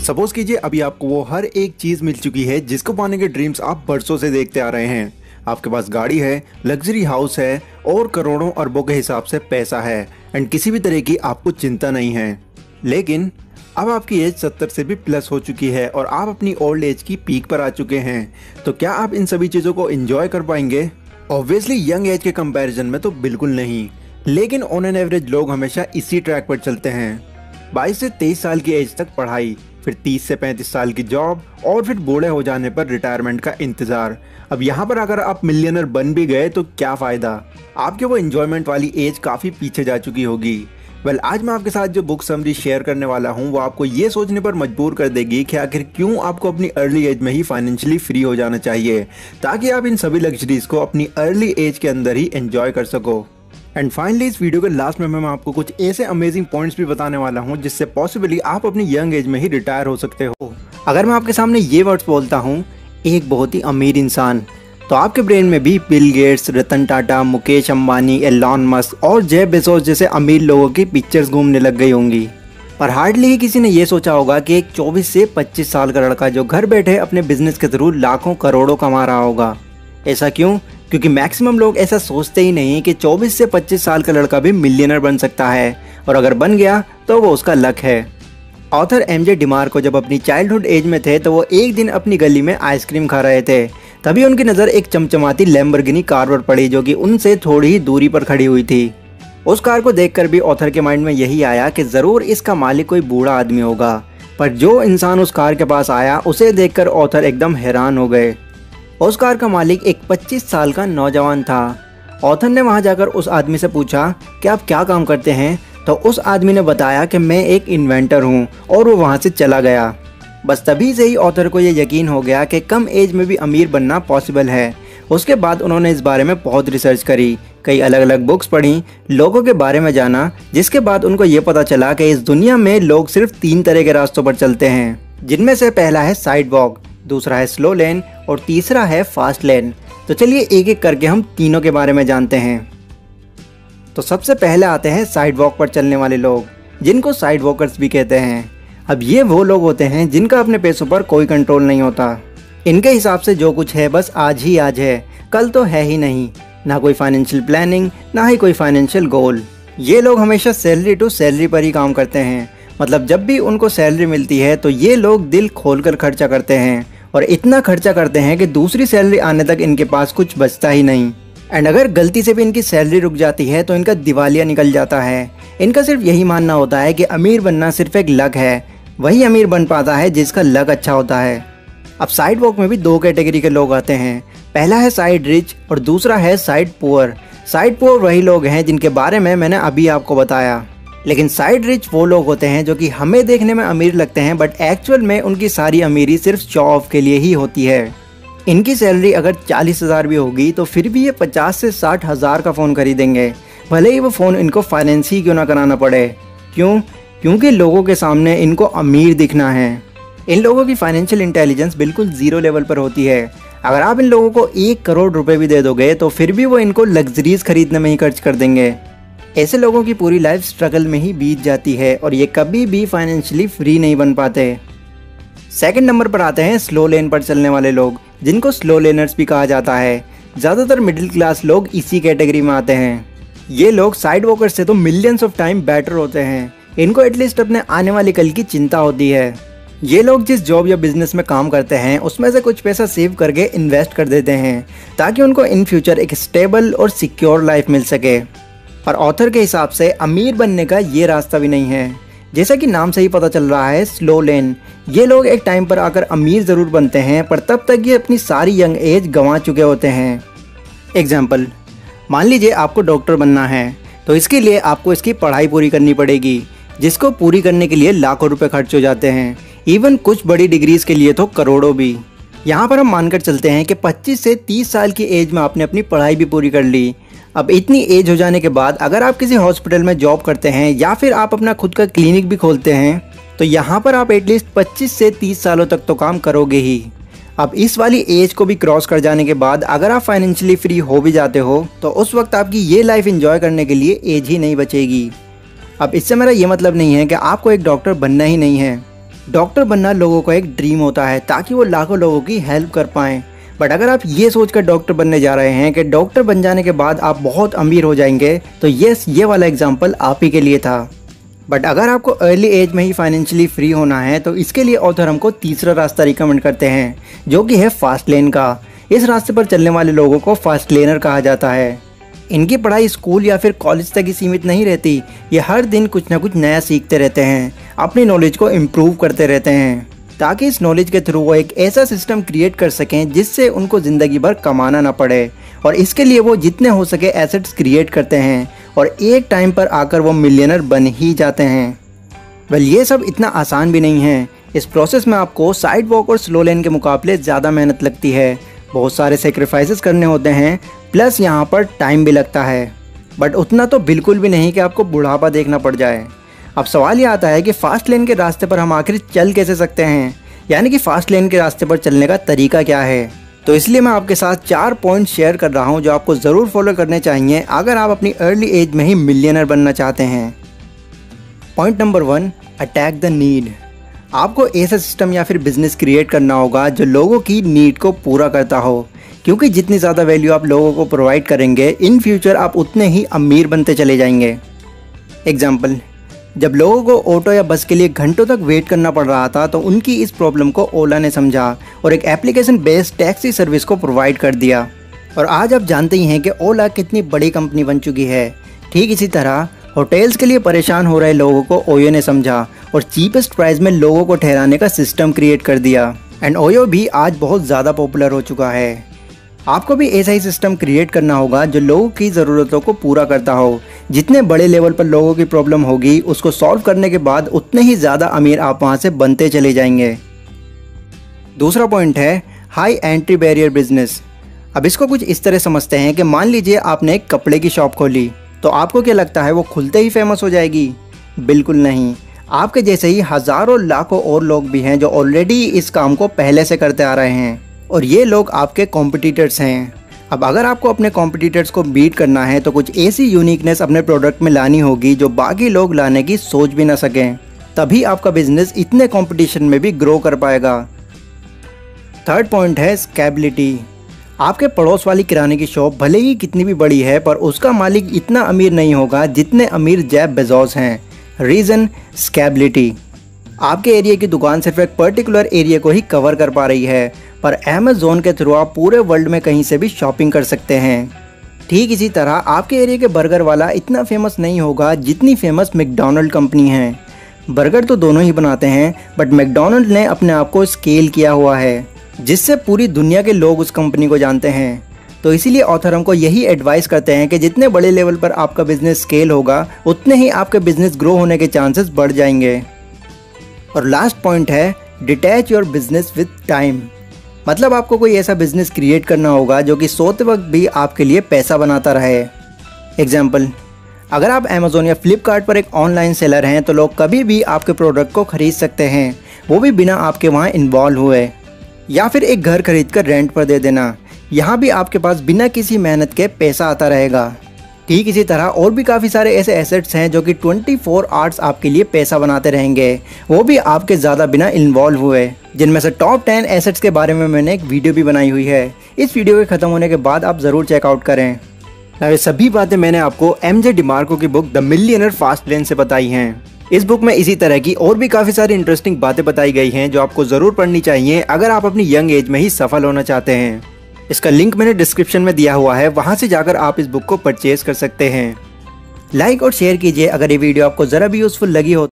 Suppose कीजिए अभी आपको वो हर एक चीज़ मिल चुकी है जिसको पाने के ड्रीम्स आप बरसों से देखते आ रहे हैं। आपके पास गाड़ी है लग्जरी हाउस है और करोड़ों अरबों के हिसाब से पैसा है एंड किसी भी तरह की आपको चिंता नहीं है। लेकिन अब आपकी एज सत्तर से भी प्लस हो चुकी है और आप अपनी ओल्ड एज की पीक पर आ चुके हैं। तो क्या आप इन सभी चीज़ों को एंजॉय कर पाएँगे? ऑब्वियसली यंग एज के कंपैरिजन में तो बिल्कुल नहीं। लेकिन ऑन एन एवरेज लोग हमेशा इसी ट्रैक पर चलते हैं। 22 से 23 साल की एज तक पढ़ाई फिर 30 से 35 साल की जॉब और फिर बूढ़े हो जाने पर रिटायरमेंट का इंतज़ार। अब यहाँ पर अगर आप मिलियनर बन भी गए तो क्या फ़ायदा? आपके वो इंजॉयमेंट वाली एज काफ़ी पीछे जा चुकी होगी। वेल well, आज मैं आपके साथ जो बुक समरी शेयर करने वाला हूँ वो आपको ये सोचने पर मजबूर कर देगी कि आखिर क्यों आपको अपनी अर्ली एज में ही फाइनेंशियली फ्री हो जाना चाहिए ताकि आप इन सभी लग्जरीज को अपनी अर्ली एज के अंदर ही एंजॉय कर सको। एंड फाइनली इस वीडियो के लास्ट में मैं आपको कुछ ऐसे अमेजिंग पॉइंट्स भी बताने वाला हूँ, जिससे पॉसिबली आप अपनी यंग एज में ही रिटायर हो सकते हो। अगर मैं आपके सामने ये वर्ड्स बोलता हूँ, एक बहुत ही अमीर इंसान तो आपके ब्रेन में भी Bill Gates Ratan Tata, Mukesh Ambani Elon Musk और जय बेसोस जैसे अमीर लोगों की पिक्चर्स घूमने लग गई होंगी। पर हार्डली ही किसी ने यह सोचा होगा कि एक 24 से 25 साल का लड़का जो घर बैठे अपने बिज़नेस के थ्रू लाखों करोड़ों कमा रहा होगा। ऐसा क्यों? क्योंकि मैक्सिमम लोग ऐसा सोचते ही नहीं कि 24 से 25 साल का लड़का भी मिलियनर बन सकता है। और अगर बन गया तो वो उसका लक है। ऑथर एम जे डिमार को जब अपनी चाइल्डहुड एज में थे तो वो एक दिन अपनी गली में आइसक्रीम खा रहे थे। तभी उनकी नज़र एक चमचमाती लैम्बरगिनी कार पर पड़ी, जो कि उनसे थोड़ी ही दूरी पर खड़ी हुई थी। उस कार को देखकर भी ऑथर के माइंड में यही आया कि ज़रूर इसका मालिक कोई बूढ़ा आदमी होगा। पर जो इंसान उस कार के पास आया, उसे देखकर ऑथर एकदम हैरान हो गए। उस कार का मालिक एक 25 साल का नौजवान था। ऑथर ने वहाँ जाकर उस आदमी से पूछा कि आप क्या काम करते हैं? तो उस आदमी ने बताया कि मैं एक इन्वेंटर हूँ और वो वहाँ से चला गया। बस तभी से ही ऑथर को ये यकीन हो गया कि कम एज में भी अमीर बनना पॉसिबल है। उसके बाद उन्होंने इस बारे में बहुत रिसर्च करी, कई अलग अलग बुक्स पढ़ी, लोगों के बारे में जाना, जिसके बाद उनको ये पता चला कि इस दुनिया में लोग सिर्फ़ तीन तरह के रास्तों पर चलते हैं, जिनमें से पहला है साइड वॉक दूसरा है स्लो लेन और तीसरा है फास्ट लेन तो चलिए एक एक करके हम तीनों के बारे में जानते हैं। तो सबसे पहले आते हैं साइड वॉक पर चलने वाले लोग, जिनको साइड वॉकर्स भी कहते हैं। अब ये वो लोग होते हैं जिनका अपने पैसों पर कोई कंट्रोल नहीं होता। इनके हिसाब से जो कुछ है, बस आज ही आज है। कल तो है ही नहीं। ना कोई फाइनेंशियल प्लानिंग ना ही कोई फाइनेंशियल गोल ये लोग हमेशा सैलरी टू सैलरी पर ही काम करते हैं। मतलब जब भी उनको सैलरी मिलती है तो ये लोग दिल खोल कर खर्चा करते हैं। और इतना खर्चा करते हैं कि दूसरी सैलरी आने तक इनके पास कुछ बचता ही नहीं। एंड अगर गलती से भी इनकी सैलरी रुक जाती है तो इनका दिवालिया निकल जाता है। इनका सिर्फ़ यही मानना होता है कि अमीर बनना सिर्फ़ एक लक है। वही अमीर बन पाता है जिसका लक अच्छा होता है। अब साइड वॉक में भी दो कैटेगरी के लोग आते हैं। पहला है साइड रिच और दूसरा है साइड पुअर साइड पुअर वही लोग हैं जिनके बारे में मैंने अभी आपको बताया। लेकिन साइड रिच वो लोग होते हैं जो कि हमें देखने में अमीर लगते हैं बट एक्चुअल में उनकी सारी अमीरी सिर्फ़ शो ऑफ़ के लिए ही होती है। इनकी सैलरी अगर चालीस हज़ार भी होगी तो फिर भी ये पचास से साठ हज़ार का फ़ोन खरीदेंगे। भले ही वो फ़ोन इनको फाइनेंस ही क्यों ना कराना पड़े। क्यों? क्योंकि लोगों के सामने इनको अमीर दिखना है। इन लोगों की फाइनेंशियल इंटेलिजेंस बिल्कुल ज़ीरो लेवल पर होती है। अगर आप इन लोगों को एक करोड़ रुपए भी दे दोगे तो फिर भी वो इनको लग्जरीज खरीदने में ही खर्च कर देंगे। ऐसे लोगों की पूरी लाइफ स्ट्रगल में ही बीत जाती है और ये कभी भी फाइनेंशियली फ्री नहीं बन पाते। सेकंड नंबर पर आते हैं स्लो लेन पर चलने वाले लोग, जिनको स्लो लेनर्स भी कहा जाता है। ज़्यादातर मिडिल क्लास लोग इसी कैटेगरी में आते हैं। ये लोग साइड वॉकर से तो मिलियंस ऑफ़ टाइम बेटर होते हैं। इनको एटलीस्ट अपने आने वाले कल की चिंता होती है। ये लोग जिस जॉब या बिज़नेस में काम करते हैं, उसमें से कुछ पैसा सेव करके इन्वेस्ट कर देते हैं, ताकि उनको इन फ्यूचर एक स्टेबल और सिक्योर लाइफ मिल सके। और ऑथर के हिसाब से अमीर बनने का ये रास्ता भी नहीं है। जैसा कि नाम से ही पता चल रहा है स्लो लेन ये लोग एक टाइम पर आकर अमीर ज़रूर बनते हैं, पर तब तक ये अपनी सारी यंग एज गंवा चुके होते हैं। एग्ज़ाम्पल मान लीजिए आपको डॉक्टर बनना है तो इसके लिए आपको इसकी पढ़ाई पूरी करनी पड़ेगी, जिसको पूरी करने के लिए लाखों रुपए खर्च हो जाते हैं। इवन कुछ बड़ी डिग्रीज के लिए तो करोड़ों भी। यहाँ पर हम मानकर चलते हैं कि 25 से 30 साल की एज में आपने अपनी पढ़ाई भी पूरी कर ली अब इतनी एज हो जाने के बाद अगर आप किसी हॉस्पिटल में जॉब करते हैं या फिर आप अपना खुद का क्लिनिक भी खोलते हैं तो यहाँ पर आप एटलीस्ट 25 से 30 सालों तक तो काम करोगे ही। अब इस वाली एज को भी क्रॉस कर जाने के बाद अगर आप फाइनेंशियली फ्री हो भी जाते हो तो उस वक्त आपकी ये लाइफ इंजॉय करने के लिए एज ही नहीं बचेगी। अब इससे मेरा ये मतलब नहीं है कि आपको एक डॉक्टर बनना ही नहीं है। डॉक्टर बनना लोगों का एक ड्रीम होता है ताकि वो लाखों लोगों की हेल्प कर पाएँ। बट अगर आप ये सोचकर डॉक्टर बनने जा रहे हैं कि डॉक्टर बन जाने के बाद आप बहुत अमीर हो जाएँगे तो यस ये वाला एग्ज़ाम्पल आप ही के लिए था। बट अगर आपको अर्ली एज में ही फाइनेंशियली फ्री होना है तो इसके लिए ऑथर हमको तीसरा रास्ता रिकमेंड करते हैं, जो कि है फास्ट लेन का। इस रास्ते पर चलने वाले लोगों को फास्ट लेनर कहा जाता है। इनकी पढ़ाई स्कूल या फिर कॉलेज तक ही सीमित नहीं रहती, ये हर दिन कुछ ना कुछ नया सीखते रहते हैं, अपनी नॉलेज को इम्प्रूव करते रहते हैं। ताकि इस नॉलेज के थ्रू वो एक ऐसा सिस्टम क्रिएट कर सकें जिससे उनको ज़िंदगी भर कमाना ना पड़े। और इसके लिए वो जितने हो सके एसेट्स क्रिएट करते हैं और एक टाइम पर आकर वो मिलियनर बन ही जाते हैं। वेल ये सब इतना आसान भी नहीं है। इस प्रोसेस में आपको साइड वॉक और स्लो लेन के मुकाबले ज़्यादा मेहनत लगती है। बहुत सारे सेक्रीफाइसेस करने होते हैं प्लस यहाँ पर टाइम भी लगता है। बट उतना तो बिल्कुल भी नहीं कि आपको बुढ़ापा देखना पड़ जाए। अब सवाल ये आता है कि फास्ट लेन के रास्ते पर हम आखिर चल कैसे सकते हैं? यानी कि फास्ट लेन के रास्ते पर चलने का तरीका क्या है? तो इसलिए मैं आपके साथ चार पॉइंट शेयर कर रहा हूँ जो आपको ज़रूर फॉलो करने चाहिए अगर आप अपनी अर्ली एज में ही मिलियनर बनना चाहते हैं। Point number one, attack the need. आपको ऐसा सिस्टम या फिर बिज़नेस क्रिएट करना होगा जो लोगों की नीड को पूरा करता हो। क्योंकि जितनी ज़्यादा वैल्यू आप लोगों को प्रोवाइड करेंगे, इन फ्यूचर आप उतने ही अमीर बनते चले जाएँगे। एग्ज़ाम्पल जब लोगों को ऑटो या बस के लिए घंटों तक वेट करना पड़ रहा था तो उनकी इस प्रॉब्लम को ओला ने समझा और एक एप्लीकेशन बेस्ड टैक्सी सर्विस को प्रोवाइड कर दिया। और आज आप जानते ही हैं कि ओला कितनी बड़ी कंपनी बन चुकी है। ठीक इसी तरह, होटल्स के लिए परेशान हो रहे लोगों को ओयो ने समझा और चीपेस्ट प्राइस में लोगों को ठहराने का सिस्टम क्रिएट कर दिया। एंड ओयो भी आज बहुत ज़्यादा पॉपुलर हो चुका है। आपको भी ऐसा ही सिस्टम क्रिएट करना होगा जो लोगों की ज़रूरतों को पूरा करता हो। जितने बड़े लेवल पर लोगों की प्रॉब्लम होगी, उसको सॉल्व करने के बाद उतने ही ज़्यादा अमीर आप वहाँ से बनते चले जाएँगे। दूसरा पॉइंट है हाई एंट्री बैरियर बिज़नेस अब इसको कुछ इस तरह समझते हैं कि मान लीजिए आपने एक कपड़े की शॉप खोली तो आपको क्या लगता है वो खुलते ही फ़ेमस हो जाएगी? बिल्कुल नहीं। आपके जैसे ही हज़ारों लाखों और लोग भी हैं जो ऑलरेडी इस काम को पहले से करते आ रहे हैं, और ये लोग आपके कॉम्पिटिटर्स हैं। अब अगर आपको अपने कॉम्पिटिटर्स को बीट करना है तो कुछ ऐसी यूनिकनेस अपने प्रोडक्ट में लानी होगी जो बाकी लोग लाने की सोच भी ना सकें। तभी आपका बिज़नेस इतने कंपटीशन में भी ग्रो कर पाएगा। थर्ड पॉइंट है स्केबिलिटी आपके पड़ोस वाली किराने की शॉप भले ही कितनी भी बड़ी है, पर उसका मालिक इतना अमीर नहीं होगा जितने अमीर जैब बेजोस हैं। रीज़न स्केबिलिटी आपके एरिया की दुकान सिर्फ़ एक पर्टिकुलर एरिया को ही कवर कर पा रही है। पर अमेजोन के थ्रू आप पूरे वर्ल्ड में कहीं से भी शॉपिंग कर सकते हैं। ठीक इसी तरह आपके एरिया के बर्गर वाला इतना फ़ेमस नहीं होगा जितनी फ़ेमस मैकडोनल्ड कंपनी है। बर्गर तो दोनों ही बनाते हैं बट मैकडोनल्ड ने अपने आप को स्केल किया हुआ है, जिससे पूरी दुनिया के लोग उस कंपनी को जानते हैं। तो इसीलिए ऑथर हमको यही एडवाइस करते हैं कि जितने बड़े लेवल पर आपका बिज़नेस स्केल होगा, उतने ही आपके बिज़नेस ग्रो होने के चांसेस बढ़ जाएँगे। और लास्ट पॉइंट है detach your business with time मतलब आपको कोई ऐसा बिज़नेस क्रिएट करना होगा जो कि सोते वक्त भी आपके लिए पैसा बनाता रहे। एग्ज़ाम्पल अगर आप अमेजोन या फ्लिपकार्ट पर एक ऑनलाइन सेलर हैं तो लोग कभी भी आपके प्रोडक्ट को खरीद सकते हैं। वो भी बिना आपके वहाँ इन्वॉल्व हुए। या फिर एक घर खरीद कर रेंट पर दे देना। यहाँ भी आपके पास बिना किसी मेहनत के पैसा आता रहेगा। ठीक इसी तरह और भी काफ़ी सारे ऐसे एसेट्स हैं जो कि 24 फोर आवर्स आपके लिए पैसा बनाते रहेंगे। वो भी आपके ज़्यादा बिना इन्वॉल्व हुए। जिनमें से टॉप टेन एसेट्स के बारे में मैंने एक वीडियो भी बनाई हुई है। इस वीडियो के ख़त्म होने के बाद आप ज़रूर चेकआउट करें। ये सभी बातें मैंने आपको एम जे डिमार्को की book the millionaire fast lane से बताई हैं। इस बुक में इसी तरह की और भी काफ़ी सारी इंटरेस्टिंग बातें बताई गई हैं जो आपको ज़रूर पढ़नी चाहिए अगर आप अपनी यंग एज में ही सफल होना चाहते हैं। इसका लिंक मैंने डिस्क्रिप्शन में दिया हुआ है, वहाँ से जाकर आप इस बुक को परचेज कर सकते हैं। लाइक और शेयर कीजिए, अगर ये वीडियो आपको ज़रा भी यूज़फुल लगी हो